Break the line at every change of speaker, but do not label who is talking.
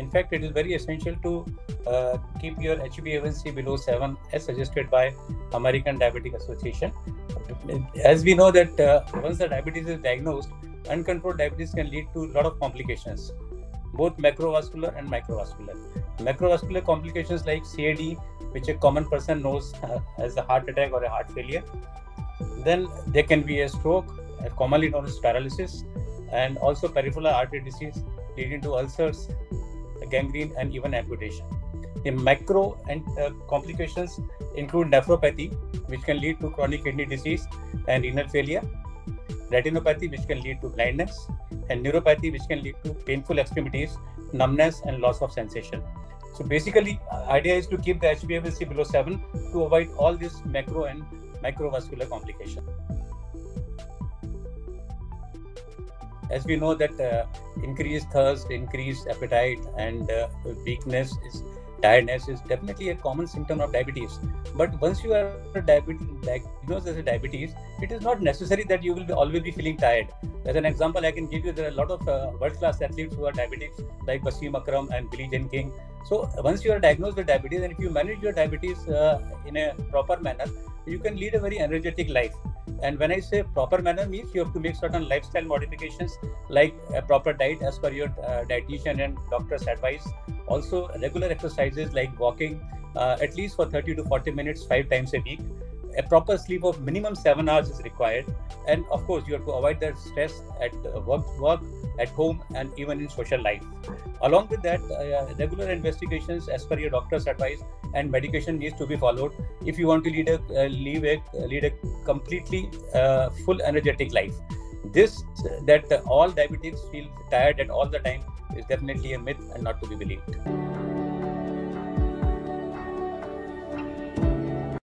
in fact, it is very essential to uh, keep your HbA1c below 7 as suggested by American Diabetic Association. As we know that uh, once the diabetes is diagnosed, uncontrolled diabetes can lead to a lot of complications, both macrovascular and microvascular. Macrovascular complications like CAD, which a common person knows uh, as a heart attack or a heart failure. Then there can be a stroke, commonly known as paralysis, and also peripheral artery disease leading to ulcers, gangrene, and even amputation. The macro and uh, complications include nephropathy, which can lead to chronic kidney disease and renal failure, retinopathy, which can lead to blindness, and neuropathy, which can lead to painful extremities, numbness, and loss of sensation. So basically, idea is to keep the HbA1c below 7 to avoid all these macro and microvascular complications. As we know that uh, increased thirst, increased appetite, and uh, weakness is tiredness is definitely a common symptom of diabetes. But once you are diagnosed as a diabetes, it is not necessary that you will be always be feeling tired. As an example, I can give you there are a lot of uh, world-class athletes who are diabetics, like Wasim Akram and Billie Jean King. So once you are diagnosed with diabetes, and if you manage your diabetes uh, in a proper manner, you can lead a very energetic life. And when I say proper manner means you have to make certain lifestyle modifications like a proper diet as per your uh, dietitian and doctor's advice. Also regular exercises like walking uh, at least for 30 to 40 minutes five times a week a proper sleep of minimum seven hours is required. And of course you have to avoid the stress at work work at home and even in social life. Along with that uh, regular investigations as per your doctor's advice and medication needs to be followed if you want to lead a uh, lead a lead a completely uh, full energetic life. This that all diabetics feel tired at all the time is definitely a myth and not to be believed